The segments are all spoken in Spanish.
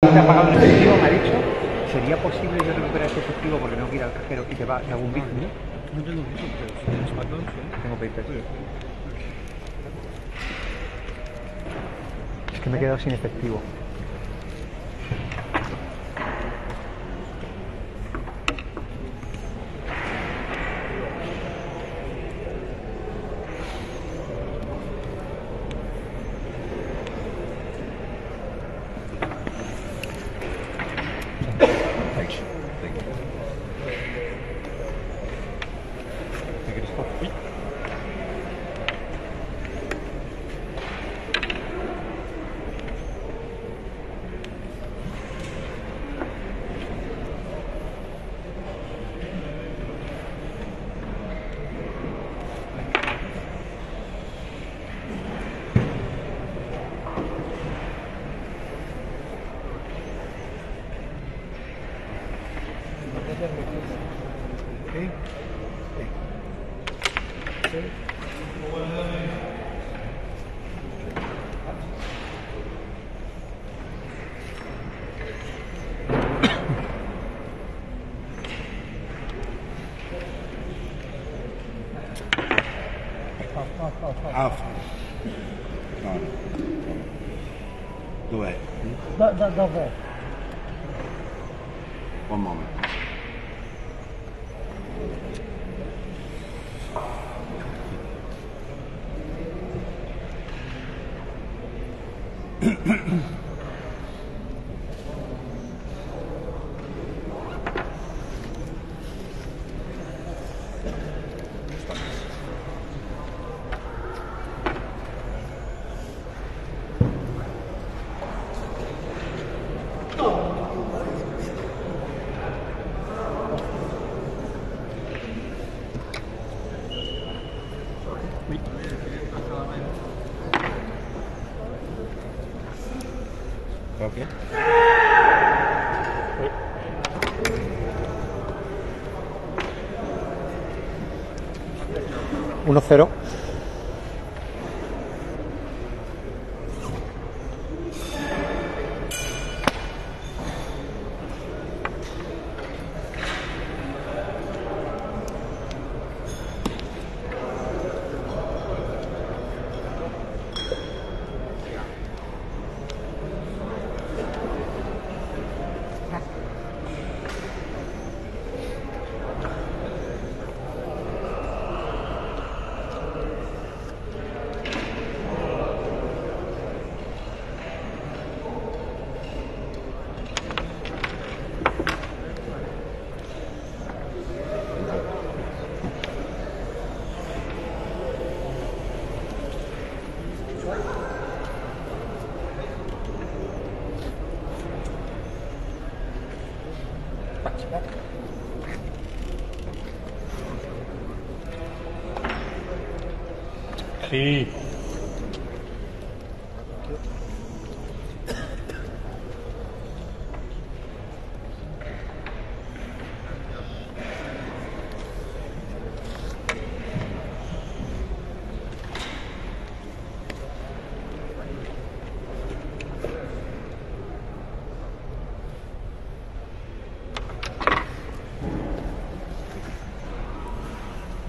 Te ha pagado el efectivo, me ha dicho. ¿Sería posible yo recuperar ese efectivo porque no quiero ir al cajero y te va hago un bici? No tengo visto, pero si tienes patrón, sí. Tengo PayPal. Es que me he quedado sin efectivo. Cero. Sí.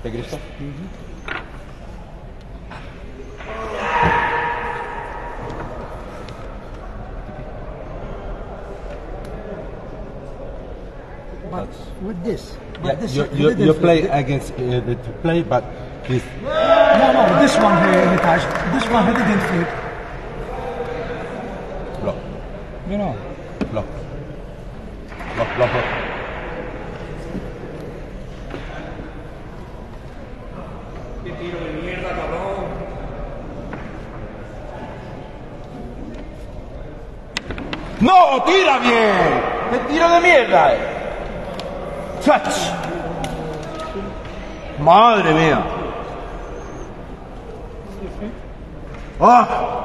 ¿De Cristo? But with this. Yeah, this you, you, you fit. play against uh, the play, but please. No, no, this one here, he. This one he didn't flip. Block, You know. block. Block, block, block. ¡No! ¡Tira bien! ¡Qué tiro de mierda! eh! ¡Chach! ¡Madre mía! ¡Ah!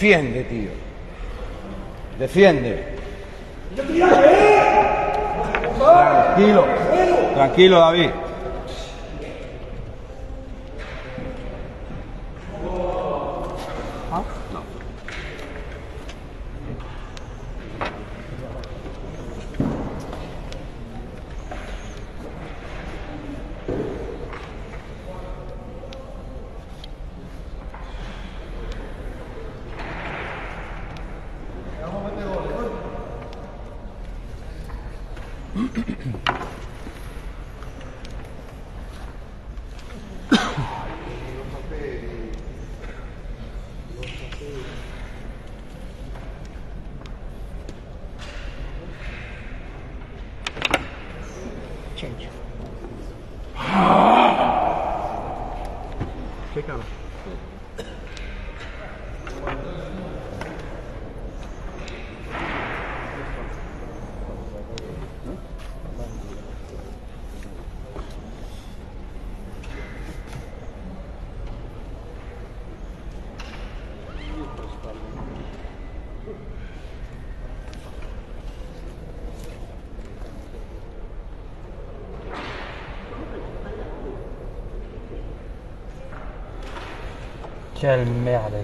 Defiende, tío. Defiende. Tranquilo. Tranquilo, David. Quelle merde.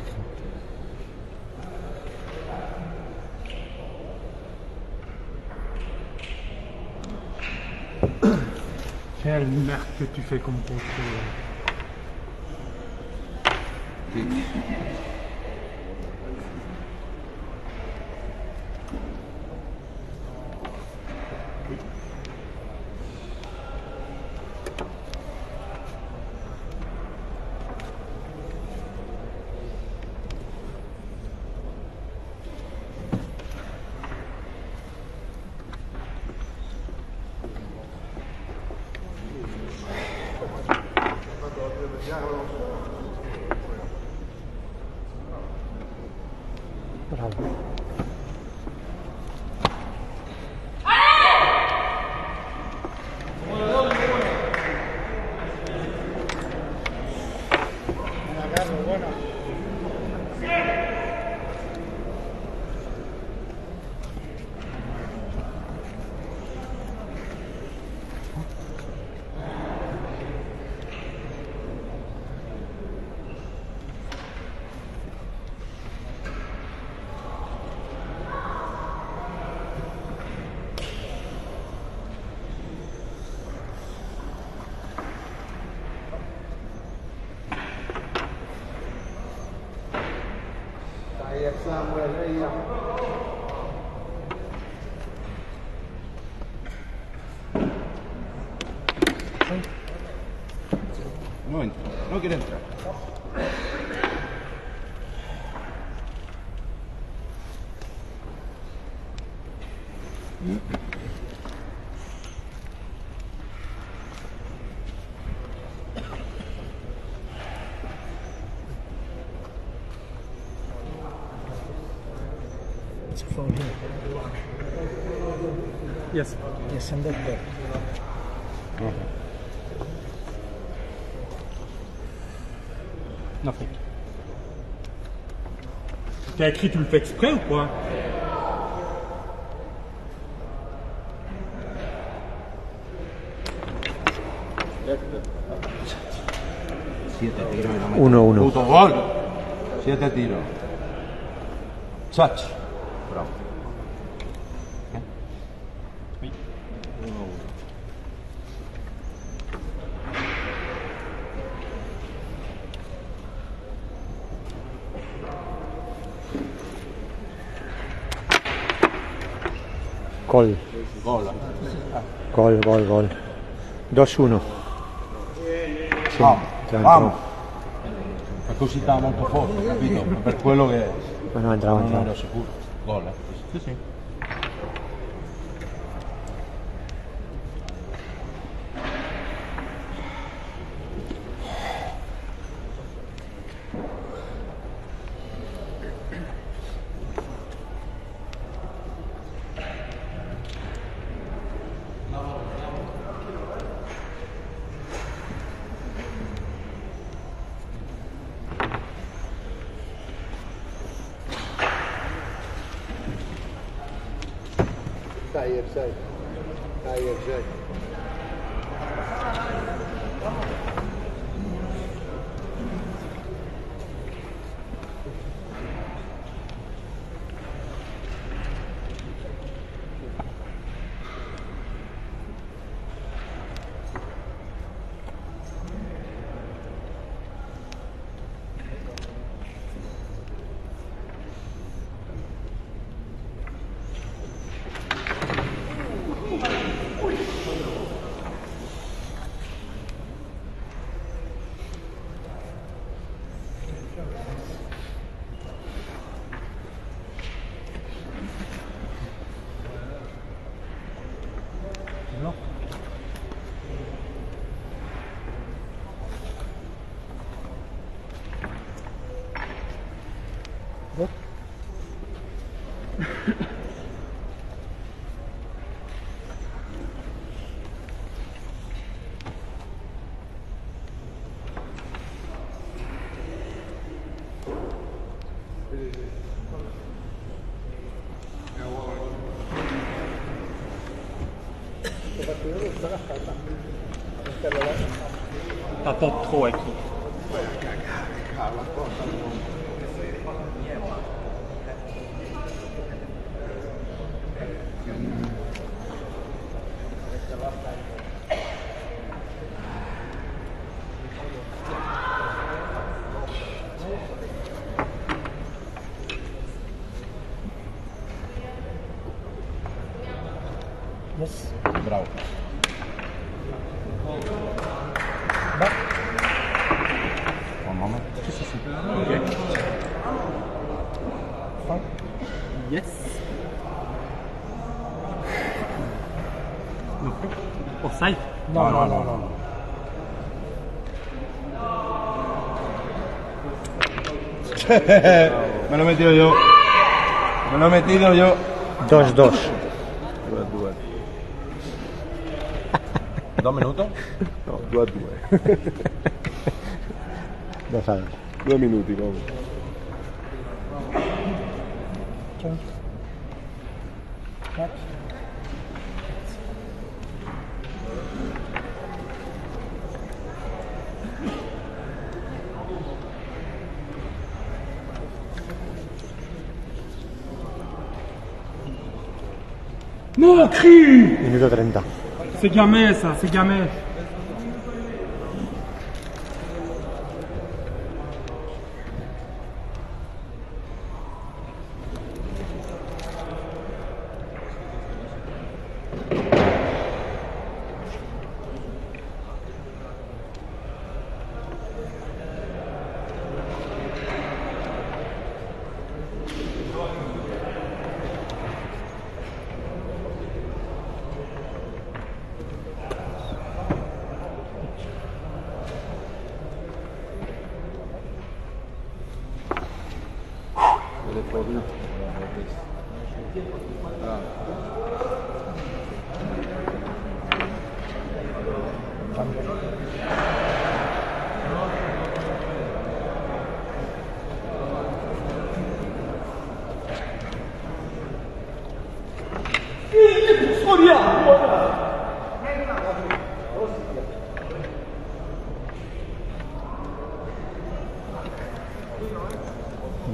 Quelle merde que tu fais comme contrôle. No entra. No quiere entrar. Nothing. T'as écrit, tu le fais exprès ou quoi? Siete tiros. Uno, uno. Puto gol. Siete tiros. Chach. Bravo. Gol, Gol. gol, gol, gol. 2-1. Sì, Vamos. Vamos. Perché uscita molto forte, capito? Per quello che Ma no, entrava, non entrava. ero sicuro. Gol, eh. Si, si. Hayır, sen. Hayır, sen. T'as pas trop acquis. Yes. Bravo. One moment. Yes. No. Offside. No, no, no, no. no. Me lo he metido yo. Me lo he metido yo. 2-2. Duet, duet. ¿Dos minutos? No, due a due. 2 a 2. Due minuti Non, crie Minuto 30. C'est gamin ça, c'est gamin.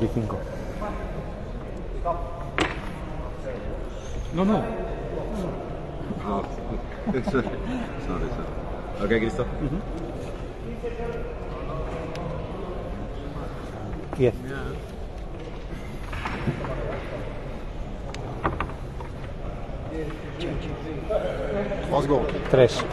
D5. Non, non. sorry, sorry. Ok, Cristo. 10. Tres.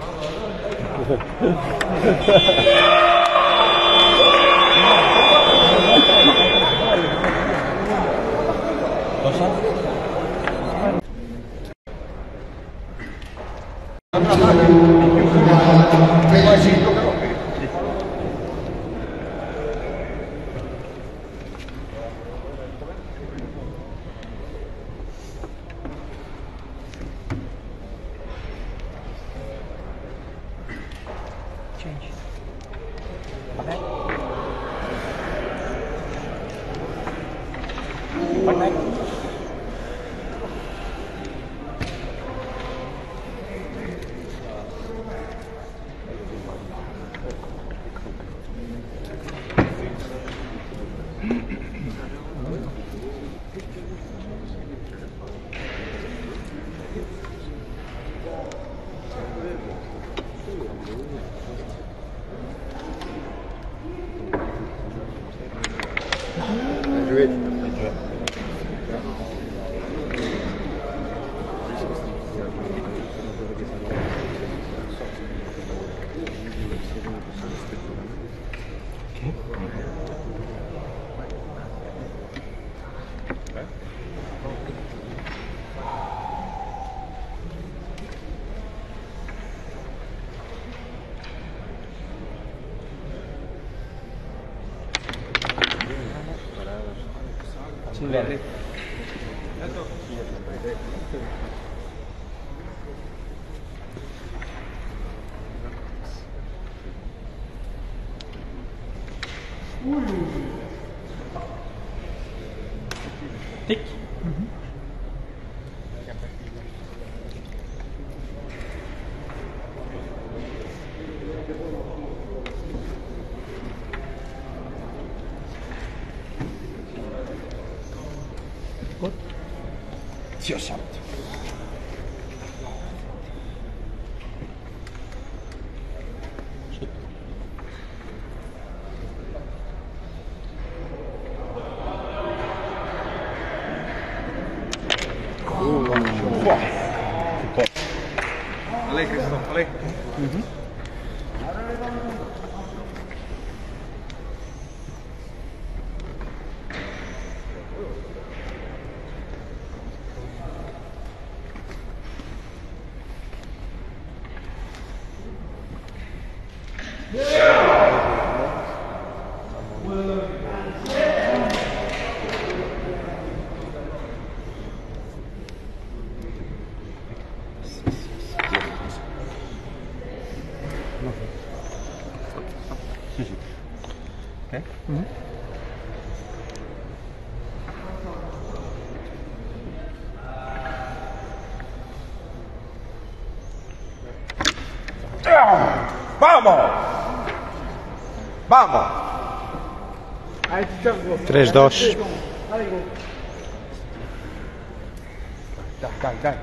3. Gut. Senhor Santo. ¡Vamos! ¡Vamos! 3-2. Dai, dai.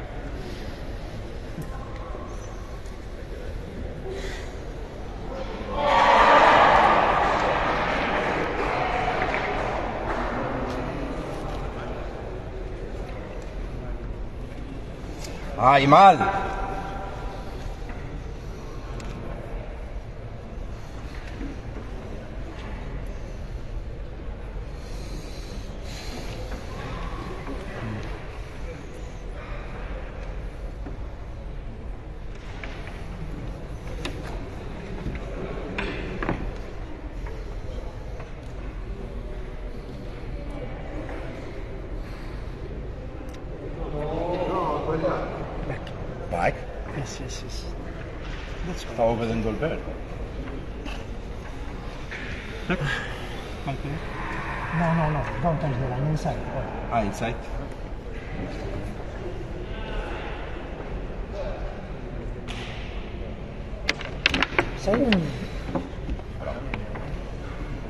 ¡Ay, mal! Back. Yes, yes, yes. Está vedendo il verde. Okay. No, no, no. Don't touch the line inside. Oh. Ah, inside. Sai?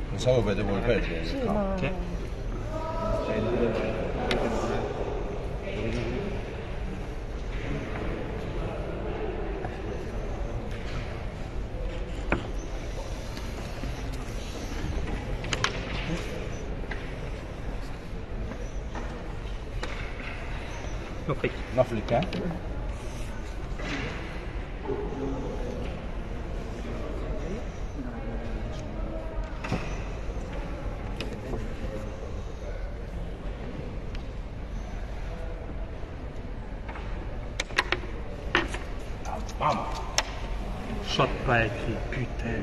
Pensavo vedevo il verde. Sì, ma... Ok. Saute pas écrit, putain.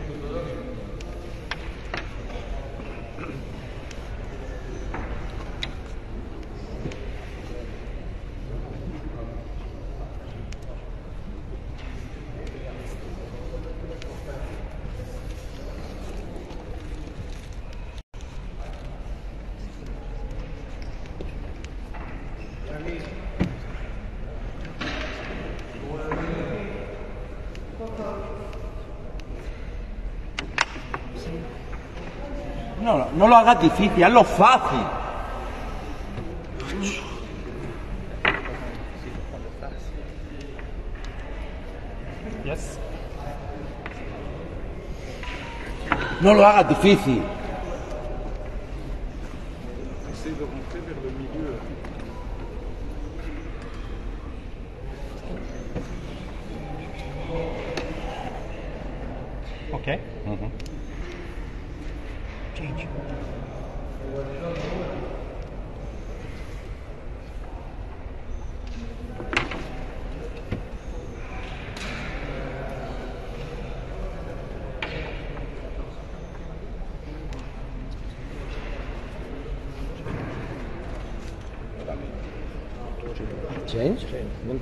No, lo hagas difícil, hazlo fácil. Yes. No lo hagas difícil.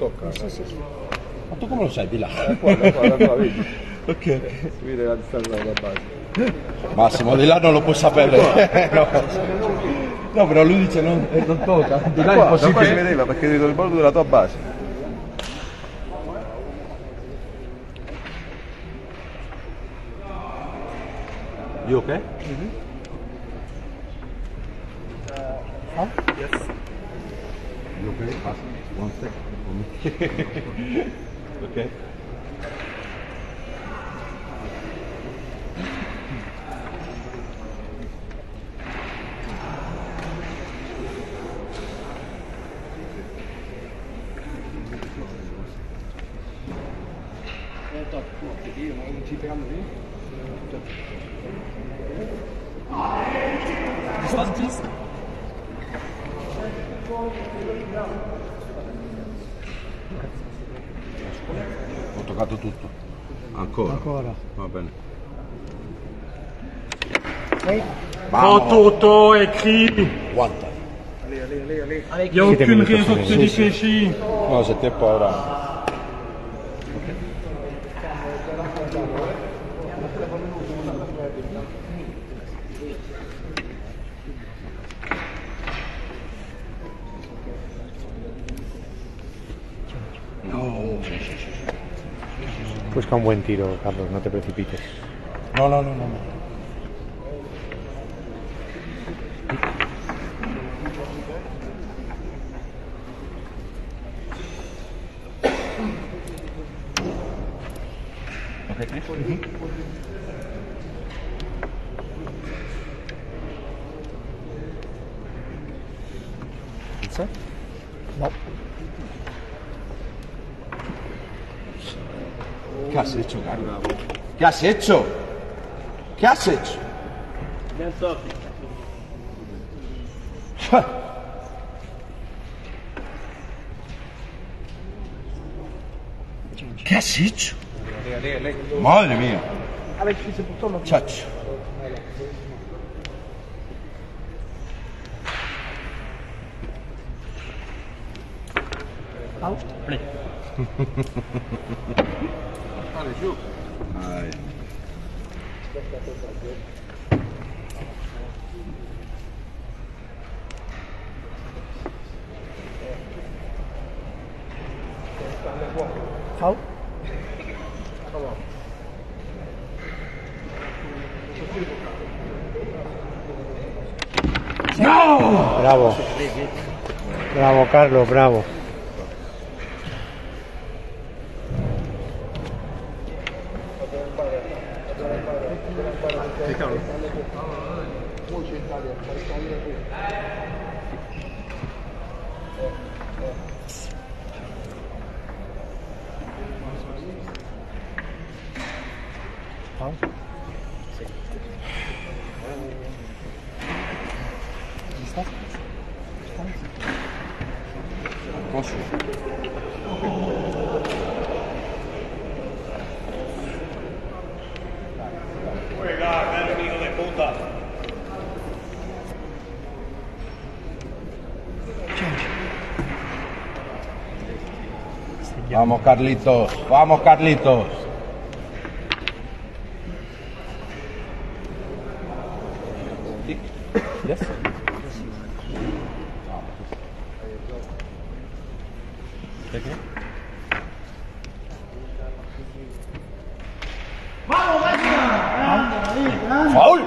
Tocca. Sì, sì, sì. Ma tu come lo sai di là? Da qua, da qua, da qua, vedi? Ok. Si vede la distanza dalla base. Massimo, di là non lo può sapere. no. No, però lui dice non, eh, non tocca. Di là è Da qua si impossibile. vedeva perché vedo il bordo della tua base. You okay? You okay? One second. Okay. Toto, écris. Guanta. Il n'y a aucune raison de se dépêcher. No, se tempo ora. Busca un buen tiro, Carlos, no te precipites. No, no, no, no. ¿Qué has hecho, Carlos? ¿Qué has hecho? ¿Qué has hecho? ¿Qué has hecho? Madre mía. A ver si se puso los Chacho. Foul. Carlos, bravo. Vamos, Carlitos. Vamos, Carlitos. ¡Foul!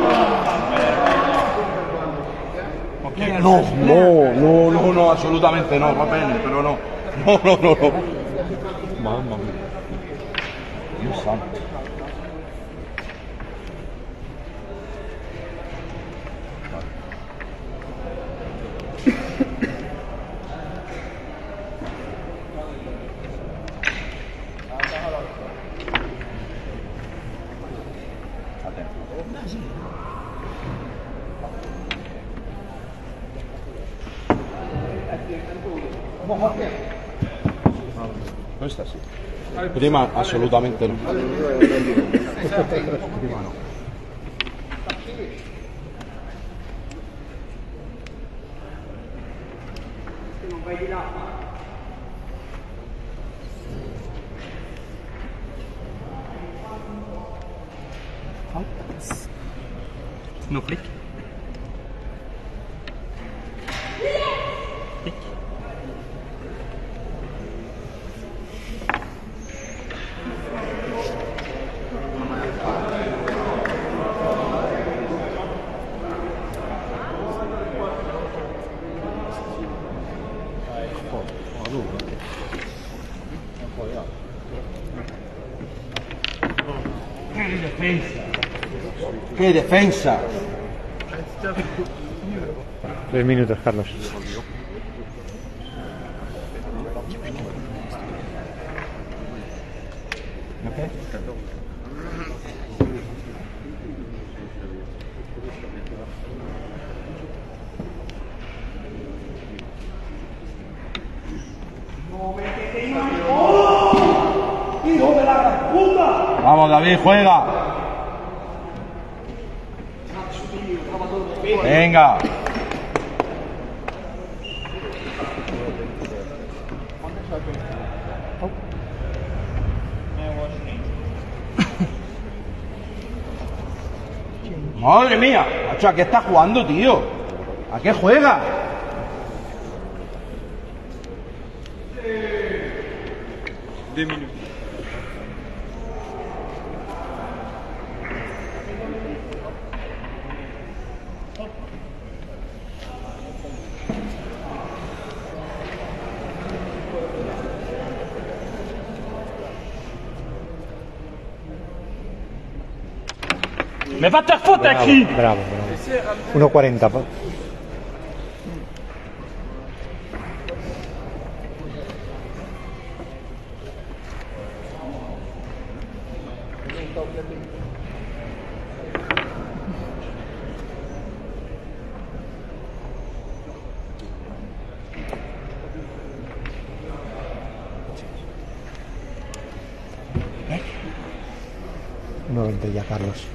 No, no, no, no, no, assolutamente no, va però no. No, no, no, no. Mom, mom. You son. prima assolutamente no. prima no. No click. ¡Qué defensa! Tres minutos, Carlos. Vamos, David, juega. Venga. Madre mía, ¿a qué está jugando, tío? ¿A qué juega? Mais va te faire foutre, un cri Bravo, bravo. 1.40. pa- Uno veinte ya, Carlos.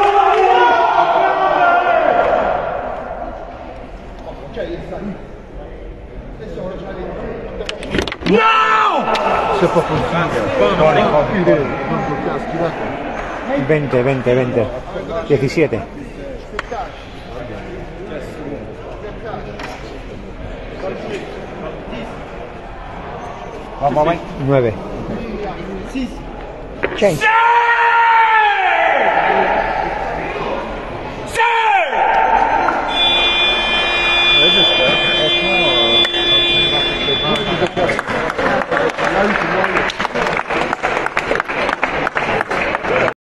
C'est pas possible. 20, 20, 20. 17. Vamos, vamos. 9. Change.